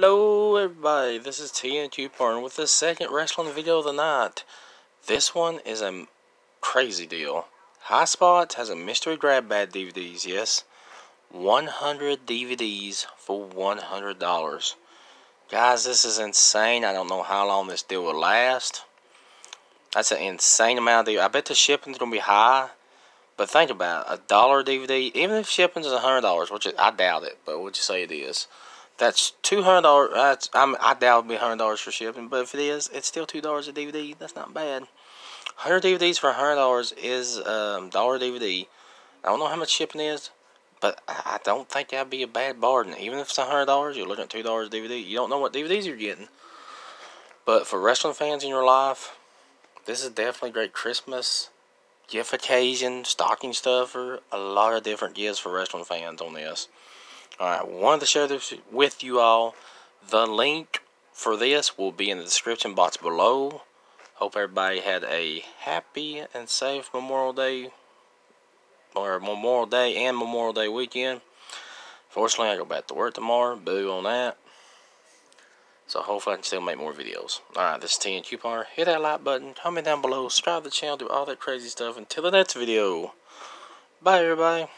Hello everybody, this is TnCouponer with the second wrestling video of the night. This one is a crazy deal. Highspots has a mystery grab bag DVDs, yes. 100 DVDs for $100. Guys, this is insane. I don't know how long this deal will last. That's an insane amount of deal. I bet the shipping's going to be high. But think about it. A dollar DVD, even if shipping is $100, which I doubt it, but would you say it is? That's two hundred dollars. I doubt it'll be hundred dollars for shipping, but if it is, it's still two dollars a DVD. That's not bad. Hundred DVDs for hundred dollars is um dollar DVD. I don't know how much shipping is, but I don't think that'd be a bad bargain. Even if it's hundred dollars, you're looking at two dollars DVD. You don't know what DVDs you're getting. But for wrestling fans in your life, this is definitely great Christmas gift occasion, stocking stuffer, a lot of different gifts for wrestling fans on this. Alright, wanted to share this with you all. The link for this will be in the description box below. Hope everybody had a happy and safe Memorial Day or Memorial Day and Memorial Day weekend. Fortunately, I go back to work tomorrow. Boo on that. So hopefully I can still make more videos. Alright, this is TnCouponer. Hit that like button, comment down below, subscribe to the channel, do all that crazy stuff. Until the next video. Bye everybody.